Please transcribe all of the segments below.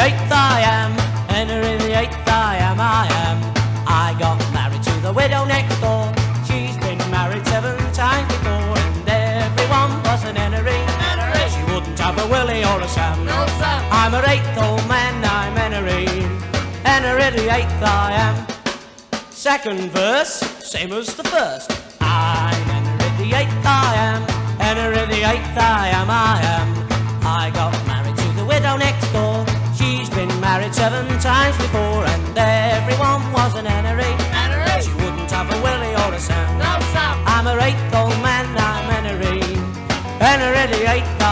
eighth I am, Henry the eighth I am, I am. I got married to the widow next door. She's been married seven times before, and everyone was an Henry. Henry. She wouldn't have a Willie or a Sam. No, Sam. I'm her eighth old man, I'm Henry. Henry the eighth I am. Second verse, same as the first. I'm Henry the eighth I am. Henry the eighth I am, I am. I got married seven times before, and everyone was an. Henry. She wouldn't have a Willie or a Sam. No, Sam. I'm her eighth old man, I'm Henry. Henry the eighth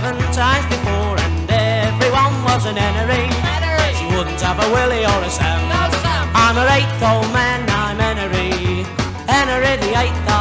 seven times before, and everyone was an. Henry. She wouldn't have a Willie or a Sam. No, Sam. I'm her eighth old man, I'm Henry. Henry the eighth.